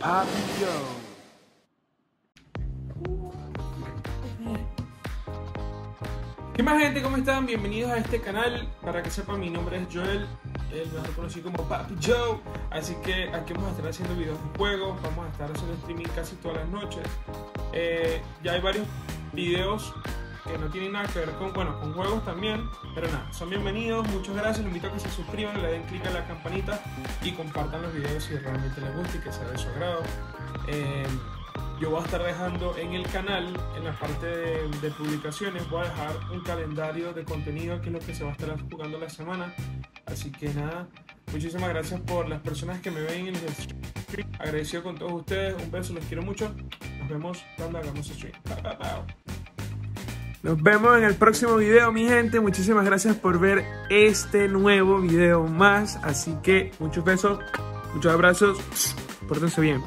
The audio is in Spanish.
Papi Joe. ¿Qué más gente? ¿Cómo están? Bienvenidos a este canal. Para que sepan, mi nombre es Joel, el mejor conocido como Papi Joe. Así que aquí vamos a estar haciendo videos de juegos, vamos a estar haciendo streaming casi todas las noches. Eh, ya hay varios videos que no tienen nada que ver con, bueno, con juegos también, pero nada, son bienvenidos, muchas gracias, los invito a que se suscriban, le den clic a la campanita y compartan los videos si realmente les gusta y que sea de su agrado. Eh, yo voy a estar dejando en el canal, en la parte de, publicaciones, voy a dejar un calendario de contenido que es lo que se va a estar jugando la semana. Así que nada, muchísimas gracias por las personas que me ven en el stream. Agradecido con todos ustedes, un beso, los quiero mucho. Nos vemos cuando hagamos stream. Bye, bye. Nos vemos en el próximo video, mi gente. Muchísimas gracias por ver este nuevo video más. Así que muchos besos, muchos abrazos. Pórtense bien.